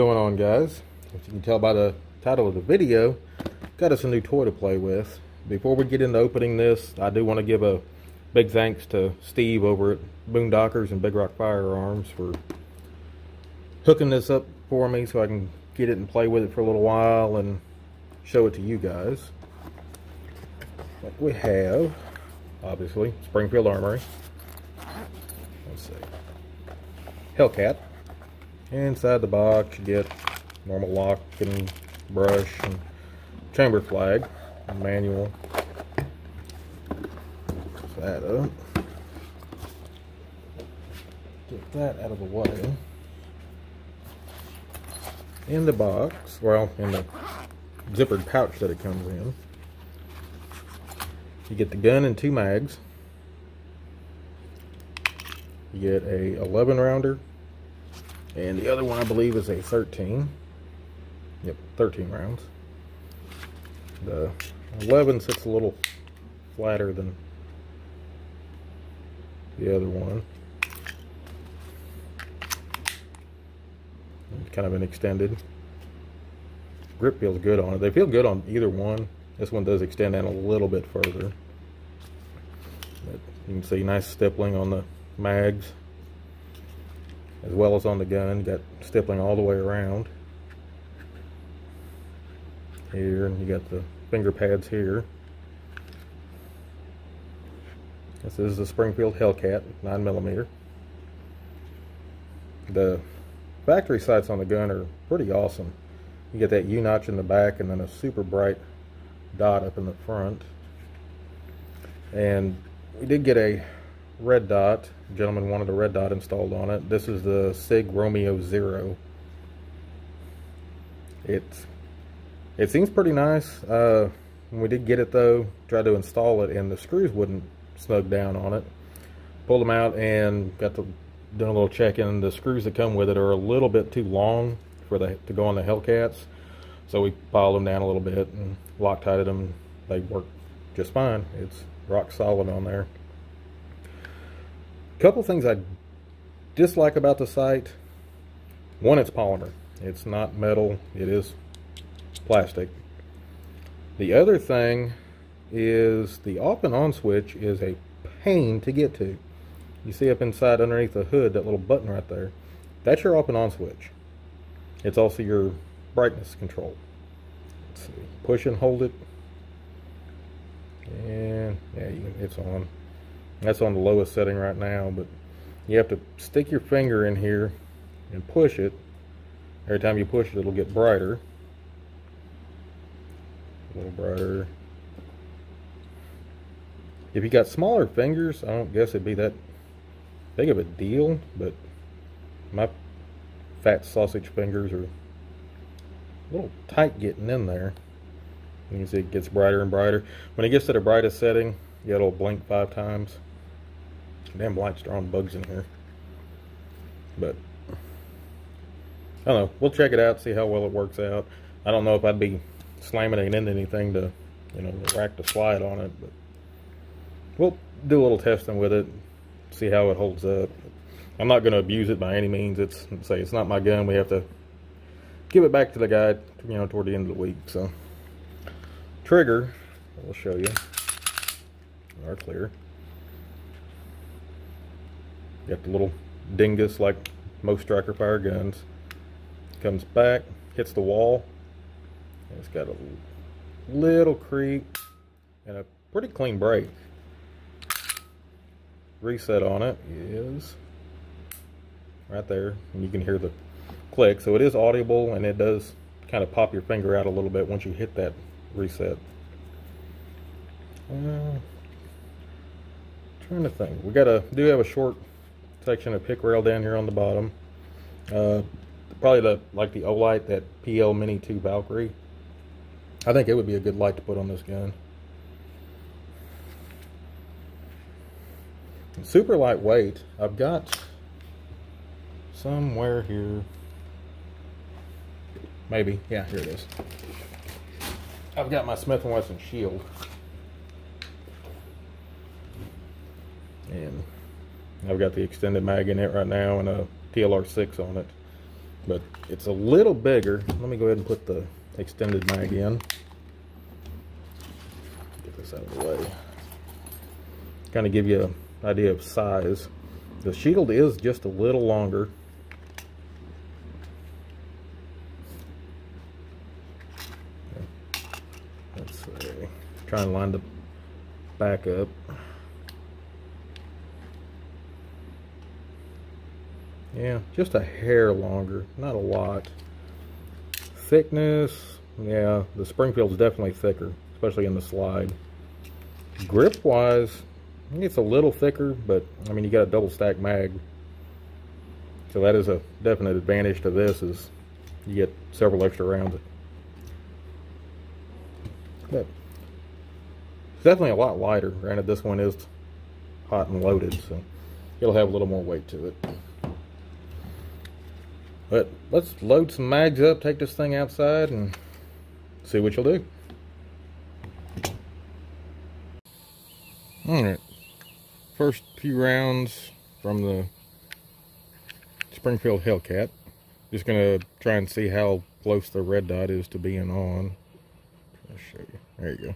going on guys? As you can tell by the title of the video, got us a new toy to play with. Before we get into opening this, I do want to give a big thanks to Steve over at Boondockers and Big Rock Firearms for hooking this up for me so I can get it and play with it for a little while and show it to you guys. we have, obviously, Springfield Armory. Let's see. Hellcat. Inside the box you get normal lock and brush and chamber flag and manual. that up. Get that out of the way. In the box, well, in the zippered pouch that it comes in, you get the gun and two mags. You get a 11 rounder and the other one, I believe, is a 13. Yep, 13 rounds. The 11 sits a little flatter than the other one. Kind of an extended. Grip feels good on it. They feel good on either one. This one does extend in a little bit further. But you can see nice stippling on the mags as well as on the gun. Got stippling all the way around here, and you got the finger pads here. This is the Springfield Hellcat 9 millimeter. The factory sights on the gun are pretty awesome. You get that U-notch in the back and then a super bright dot up in the front. And we did get a red dot. Gentleman wanted a red dot installed on it. This is the SIG Romeo Zero. It's it seems pretty nice. Uh, we did get it though, tried to install it, and the screws wouldn't snug down on it. Pulled them out and got to doing a little checking. The screws that come with it are a little bit too long for the to go on the Hellcats, so we piled them down a little bit and Loctited them. They work just fine. It's rock solid on there couple things I dislike about the sight. One, it's polymer. It's not metal. It is plastic. The other thing is the off and on switch is a pain to get to. You see up inside underneath the hood, that little button right there. That's your off and on switch. It's also your brightness control. Push and hold it. And yeah, it's on. That's on the lowest setting right now, but you have to stick your finger in here and push it. Every time you push it, it'll get brighter. A little brighter. If you got smaller fingers, I don't guess it'd be that big of a deal, but my fat sausage fingers are a little tight getting in there. You can see it gets brighter and brighter. When it gets to the brightest setting, it'll blink five times. Damn light's drawing bugs in here. But, I don't know. We'll check it out, see how well it works out. I don't know if I'd be slamming it into anything to, you know, rack the slide on it, but we'll do a little testing with it, see how it holds up. I'm not going to abuse it by any means. It's say it's not my gun. We have to give it back to the guy, you know, toward the end of the week. So, trigger, we'll show you. Are clear. Got the little dingus like most striker fire guns. Comes back, hits the wall. it's got a little creep and a pretty clean break. Reset on it is right there. And you can hear the click. So it is audible and it does kind of pop your finger out a little bit once you hit that reset. Uh, trying to think. We got a do have a short section of pick rail down here on the bottom. Uh, probably the like the Olight, that PL Mini 2 Valkyrie. I think it would be a good light to put on this gun. Super lightweight. I've got somewhere here. Maybe. Yeah, here it is. I've got my Smith & Wesson shield. And I've got the extended mag in it right now and a TLR6 on it. but it's a little bigger. Let me go ahead and put the extended mag in. Get this out of the way. Kind of give you an idea of size. The shield is just a little longer. Let's see. Try and line the back up. Yeah, just a hair longer, not a lot. Thickness, yeah, the Springfield's definitely thicker, especially in the slide. Grip-wise, it's a little thicker, but, I mean, you got a double stack mag. So that is a definite advantage to this, is you get several extra rounds. But it's definitely a lot lighter. Granted, this one is hot and loaded, so it'll have a little more weight to it. But let's load some mags up, take this thing outside, and see what you'll do. Alright, first few rounds from the Springfield Hellcat. Just gonna try and see how close the red dot is to being on. I'll show you. There you go.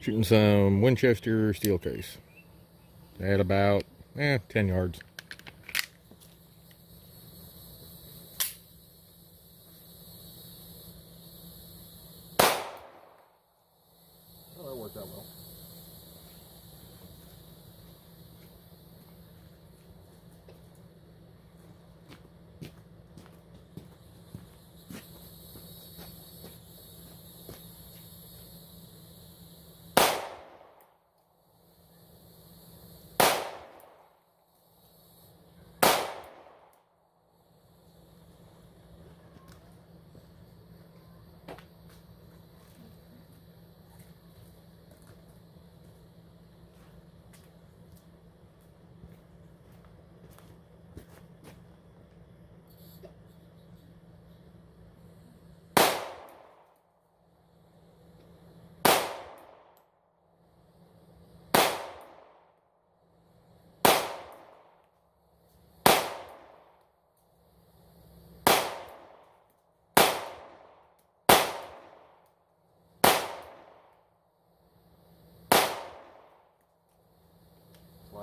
Shooting some Winchester steel case at about eh, 10 yards.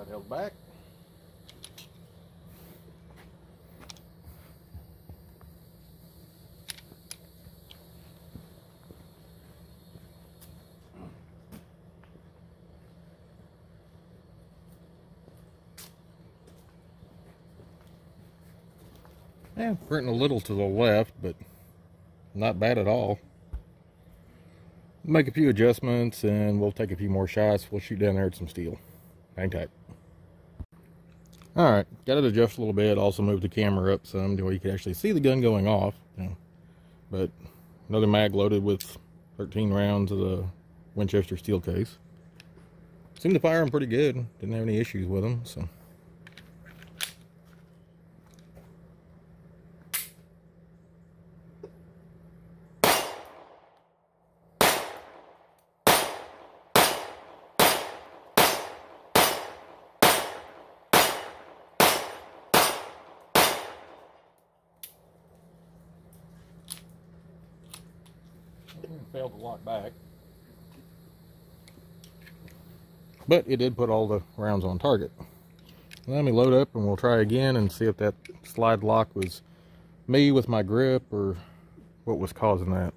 Held back. Yeah, printing a little to the left, but not bad at all. Make a few adjustments and we'll take a few more shots. We'll shoot down there at some steel. Hang tight. Alright, got it adjusted a little bit. Also moved the camera up some to where you can actually see the gun going off. You know. But another mag loaded with 13 rounds of the Winchester steel case. Seemed to fire them pretty good. Didn't have any issues with them, so... back. But it did put all the rounds on target. Let me load up and we'll try again and see if that slide lock was me with my grip or what was causing that.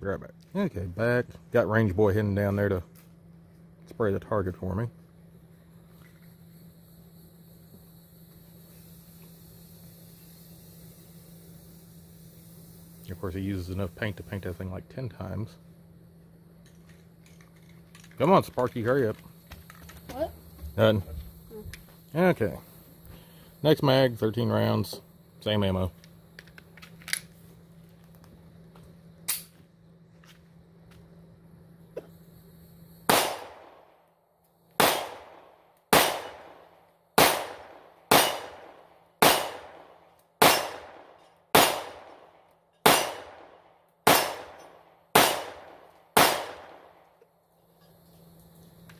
Grab it. Okay, back. Got Range Boy heading down there to spray the target for me. Of course, he uses enough paint to paint that thing like 10 times. Come on, Sparky, hurry up. What? Done. Hmm. Okay. Next mag, 13 rounds, same ammo.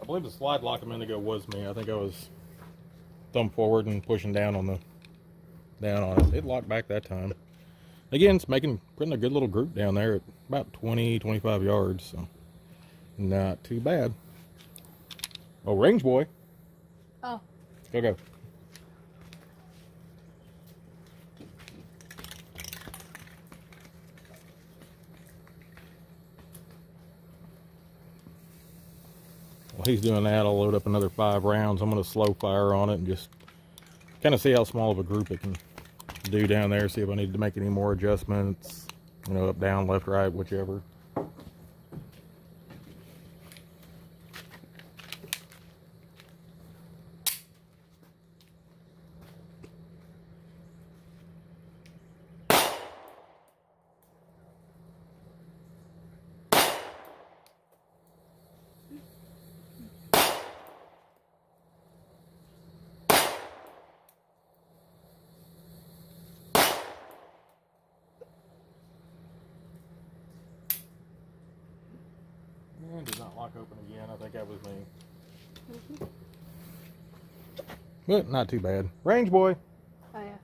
Believe the slide lock a minute ago was me. I think I was thumb forward and pushing down on the down on it. It locked back that time. Again, it's making putting a good little group down there at about 20, 25 yards. So not too bad. Oh, range boy. Oh. Go go. He's doing that, I'll load up another five rounds. I'm going to slow fire on it and just kind of see how small of a group it can do down there. See if I need to make any more adjustments. You know, up, down, left, right, whichever. And did not lock open again. I think that was me. But not too bad. Range boy. Oh yeah.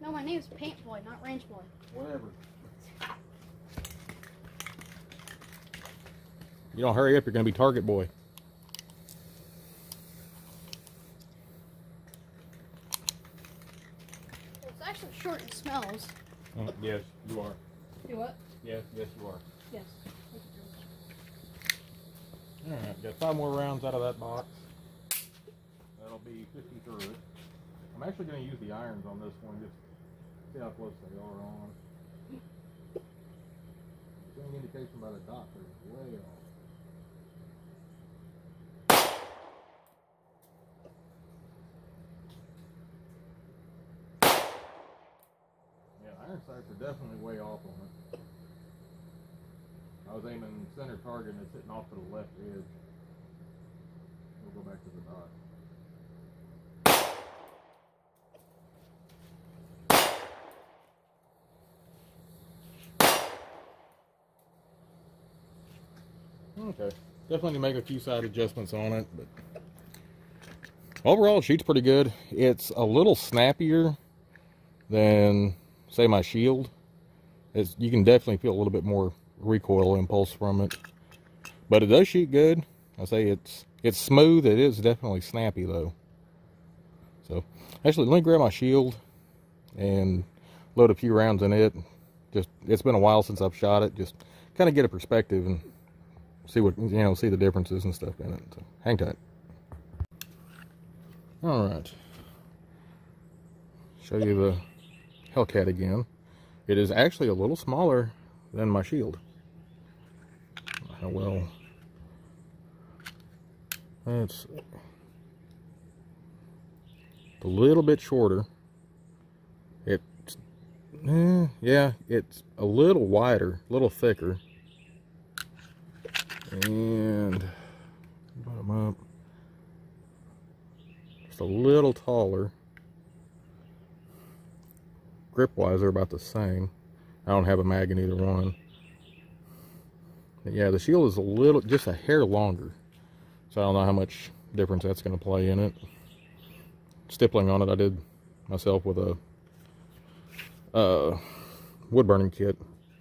No, my name's Paint Boy, not Range Boy. Whatever. You don't hurry up, you're going to be target boy. It's actually short and smells. Uh, yes, you are. You what? Yes, yes, you are. Alright, got five more rounds out of that box. That'll be 50 through it. I'm actually going to use the irons on this one, just see how close they are on. Any indication by the dot, way off. Yeah, iron sights are definitely way off on it. I was aiming center target and it's hitting off to the left edge. We'll go back to the dot. Okay, definitely make a few side adjustments on it, but overall, shoots pretty good. It's a little snappier than, say, my shield. It's, you can definitely feel a little bit more recoil impulse from it, but it does shoot good. I say it's it's smooth. It is definitely snappy though. So, actually, let me grab my shield and load a few rounds in it. Just it's been a while since I've shot it. Just kind of get a perspective and see what you know, see the differences and stuff in it. So, hang tight. All right. Show you the Hellcat again. It is actually a little smaller than my shield. How well? It's a little bit shorter. It's, eh, yeah, it's a little wider, a little thicker. And bottom up, just a little taller. Grip wise, they're about the same. I don't have a mag in either one. Yeah, the shield is a little, just a hair longer. So I don't know how much difference that's going to play in it. Stippling on it, I did myself with a uh, wood burning kit.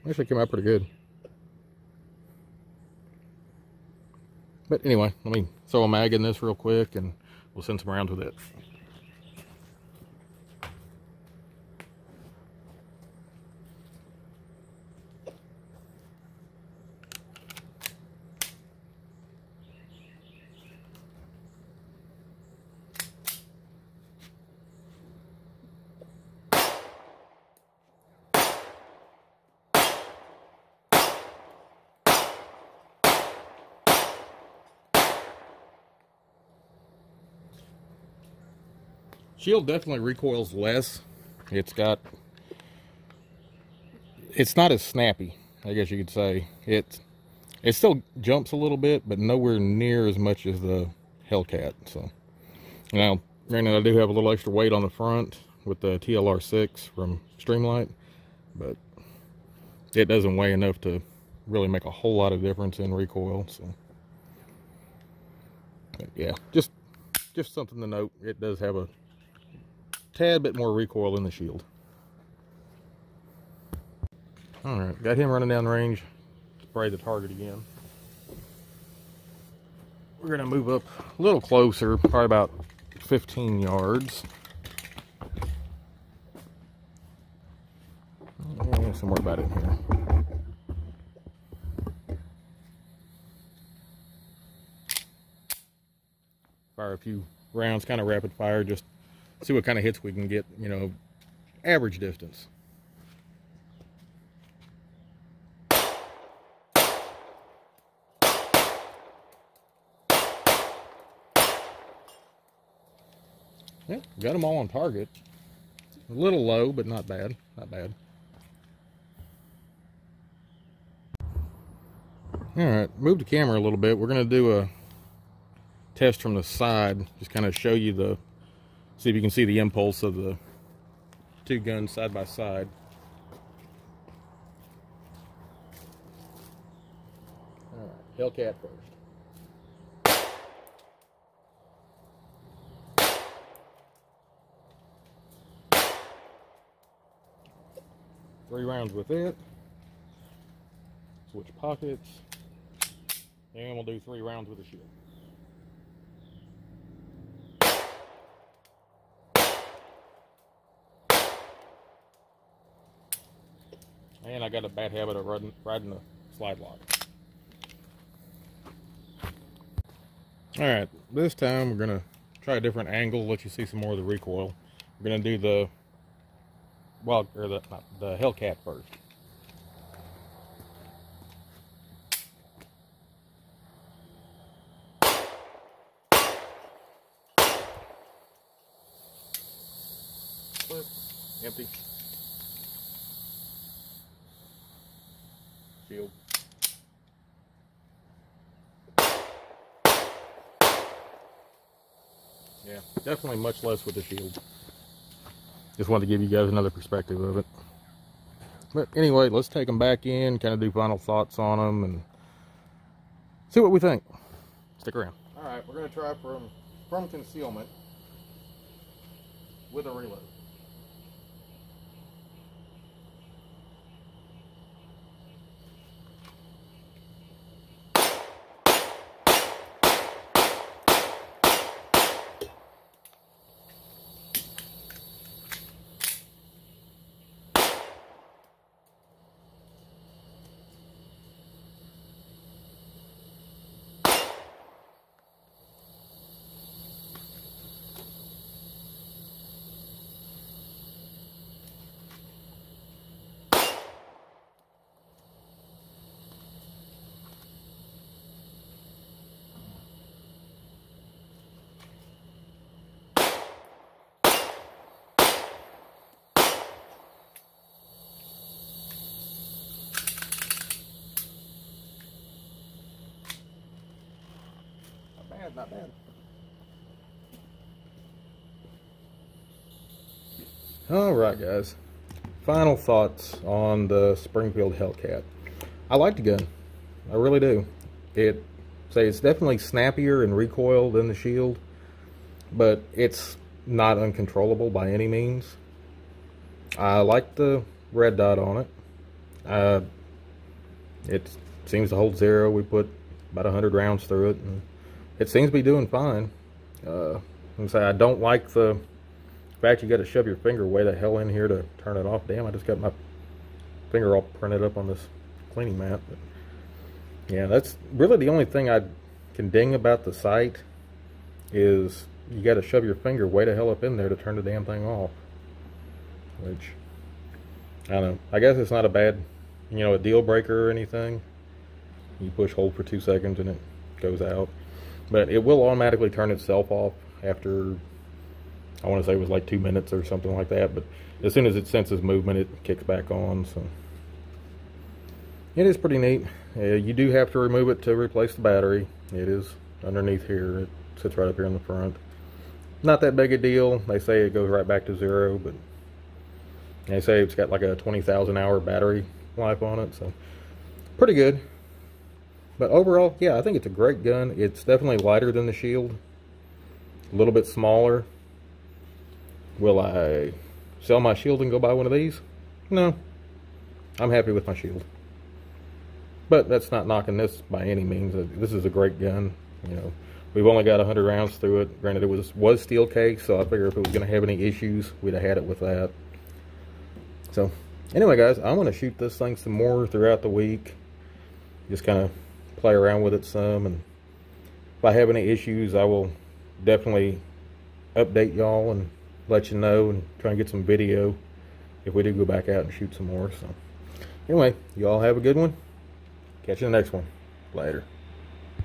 Actually came out pretty good. But anyway, let me throw a mag in this real quick and we'll send some rounds with it. Shield definitely recoils less. It's got, it's not as snappy, I guess you could say. It, it still jumps a little bit, but nowhere near as much as the Hellcat. So, now, granted, I do have a little extra weight on the front with the TLR6 from Streamlight, but it doesn't weigh enough to really make a whole lot of difference in recoil. So, but yeah, just just something to note. It does have a tad bit more recoil in the shield. All right, got him running down range. Spray the target again. We're gonna move up a little closer, probably about 15 yards. Yeah, somewhere about in here. Fire a few rounds, kind of rapid fire, just see what kind of hits we can get, you know, average distance. Yeah, got them all on target. A little low, but not bad. Not bad. All right, move the camera a little bit. We're going to do a test from the side. Just kind of show you the, see if you can see the impulse of the two guns side by side. All right, Hellcat first. Three rounds with it. Switch pockets. And we'll do three rounds with the shield. And I got a bad habit of riding, riding the slide lock. Alright, this time we're going to try a different angle, let you see some more of the recoil. We're going to do the, well, or the, not, the Hellcat first. Clip, empty. Shield. Yeah, definitely much less with the shield. Just wanted to give you guys another perspective of it. But anyway, let's take them back in, kind of do final thoughts on them, and see what we think. Stick around. All right, we're going to try from, from concealment with a reload. Not bad, not bad. All right, guys. Final thoughts on the Springfield Hellcat. I like the gun. I really do. It say it's definitely snappier and recoil than the Shield, but it's not uncontrollable by any means. I like the red dot on it. Uh, it seems to hold zero. We put about 100 rounds through it, and it seems to be doing fine. Uh, I'm say I don't like the fact you got to shove your finger way the hell in here to turn it off. Damn, I just got my finger all printed up on this cleaning mat. But yeah, that's really the only thing I can ding about the sight is you got to shove your finger way the hell up in there to turn the damn thing off. Which I don't know. I guess it's not a bad, you know, a deal breaker or anything. You push hold for two seconds and it goes out. But it will automatically turn itself off after, I want to say it was like two minutes or something like that. But as soon as it senses movement, it kicks back on. So it is pretty neat. Uh, you do have to remove it to replace the battery. It is underneath here. It sits right up here in the front. Not that big a deal. They say it goes right back to zero, but they say it's got like a 20,000 hour battery life on it. So pretty good. But overall, yeah, I think it's a great gun. It's definitely lighter than the Shield. A little bit smaller. Will I sell my Shield and go buy one of these? No. I'm happy with my shield. But that's not knocking this by any means. Uh, This is a great gun. You know, we've only got 100 rounds through it. Granted, it was was steel case, so I figure if it was going to have any issues, we'd have had it with that. So, anyway, guys, I'm going to shoot this thing some more throughout the week. Just kind of play around with it some, and if I have any issues, I will definitely update y'all and let you know, and try and get some video if we do go back out and shoot some more. So, anyway, you all have a good one. Catch you in the next one. Later.